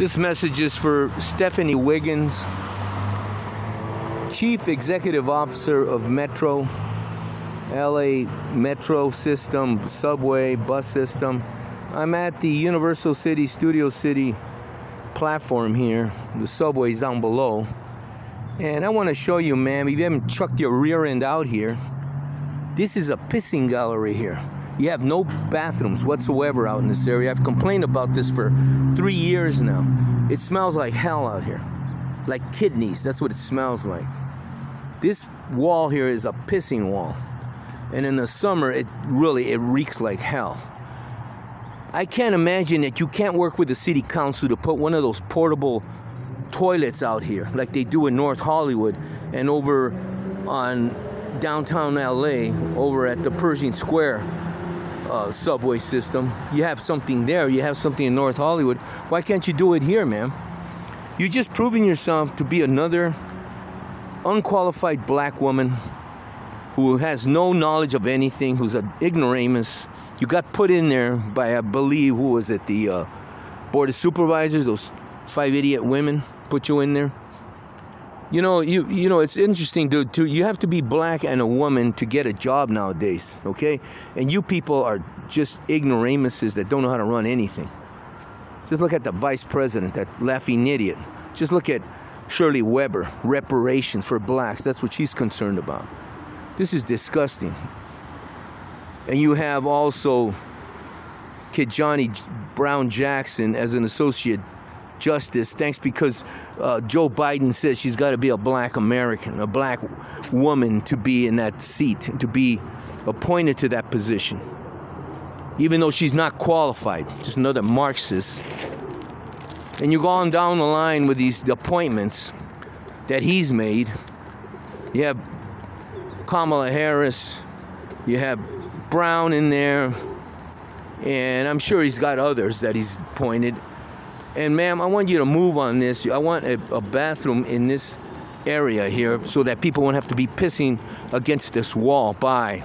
This message is for Stephanie Wiggins, Chief Executive Officer of Metro, LA Metro System, Subway, Bus System. I'm at the Universal City, Studio City platform here. The subway's down below. And I want to show you, ma'am, if you haven't chucked your rear end out here, this is a pissing gallery here. You have no bathrooms whatsoever out in this area. I've complained about this for three years now. It smells like hell out here. Like kidneys, that's what it smells like. This wall here is a pissing wall. And in the summer, it really, it reeks like hell. I can't imagine that you can't work with the city council to put one of those portable toilets out here like they do in North Hollywood and over on downtown LA over at the Pershing Square uh, subway system. You have something there. You have something in North Hollywood. Why can't you do it here, man? You're just proving yourself to be another unqualified black woman who has no knowledge of anything, who's an ignoramus. You got put in there by, I believe, who was it, the uh, Board of Supervisors, those five idiot women put you in there. You know, you you know, it's interesting, dude. Too, you have to be black and a woman to get a job nowadays, okay? And you people are just ignoramuses that don't know how to run anything. Just look at the vice president, that laughing idiot. Just look at Shirley Weber, reparations for blacks. That's what she's concerned about. This is disgusting. And you have also Ketanji Brown Jackson as an associate justice, thanks because uh, Joe Biden says she's got to be a black American, a black woman to be in that seat, to be appointed to that position. Even though she's not qualified, just another Marxist. And you go on down the line with these appointments that he's made. You have Kamala Harris, you have Brown in there, and I'm sure he's got others that he's appointed. And ma'am, I want you to move on this. I want a, a bathroom in this area here so that people won't have to be pissing against this wall. Bye.